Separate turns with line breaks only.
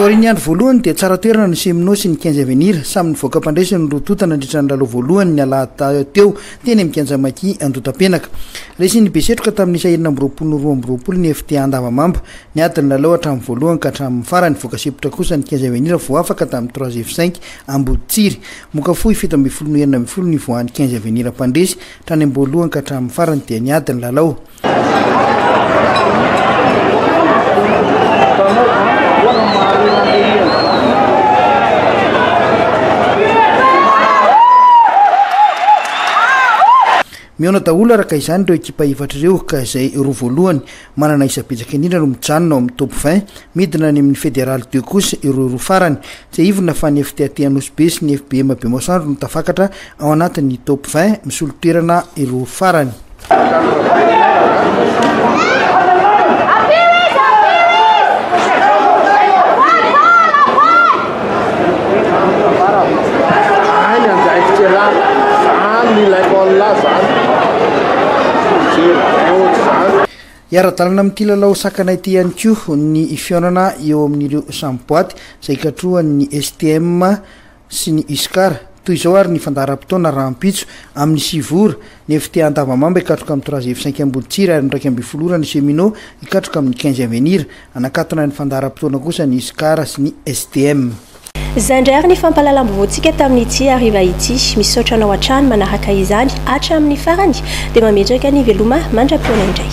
Taorian'ny andro voalohany dia tsara toerana ny Seminoa sy ny Quinze Avenir. Samy nivoaka mpandresy ny roa tonta nandritra ny
lalao voalohany ny alahady teo teny amin'ny kianja Maki Andotapenaka. Resin'ny be setroka tamin'ny isa enina amby roapolo no roa amby roapolo ny FTA Andavamamba. Niady ny lalao hatramin'ny voalohany ka hatramin'ny farany. Voka-sepotra kosa ny Quinze Avenir voafaka tamin'ny trois F cinq Amboditsiry. Moka-fohy fito ambin'ny folo no enina ambin'ny folo nivoahan'ny Quinze Avenir mpandresy. Tany am-boalohany ka hatramin'ny farany dia niady ny lalao. Mihaona daholo araka izany ireo ekipa efatra ireo ka izay roa voalohany manana isa betsaka indrindra no mijanona ao amin'ny top 20. Midina any amin'ny Fédéral 2 kosa ireo roa farany. Tsiahivina fa ny FTAT Anosibe sy ny FBM Bemasoandro no tafakatra ao anatin'ny top 20 misolo toerana ireo farany. Hiara-dalana amin'ity lalao sakana ity ihany koa ny fihaonana eo amin'ireo samy boaty izay hikatrohan'ny STM. sy ny Iscar. Toy izao ary ny fandaharam-potoana rahampitso, amin'ny sivy ora, ny FTA Andavamamba hikatroka amin'ny Trois Evesins Cinq Amboditsiry ary miraika ambin'ny folo ora ny Cheminots hikatroka amin'ny Quinze Avenir. Hanakatona ny fandaharam-potoana kosa ny Iscar sy ny STM.
Izay indray ary ny fampahalalam-baovaontsika tamin'ity hariva ity. Misaotra anao hatrany manaraka izany hatramin'ny farany dia mametraka ny veloma mandra-poana indray.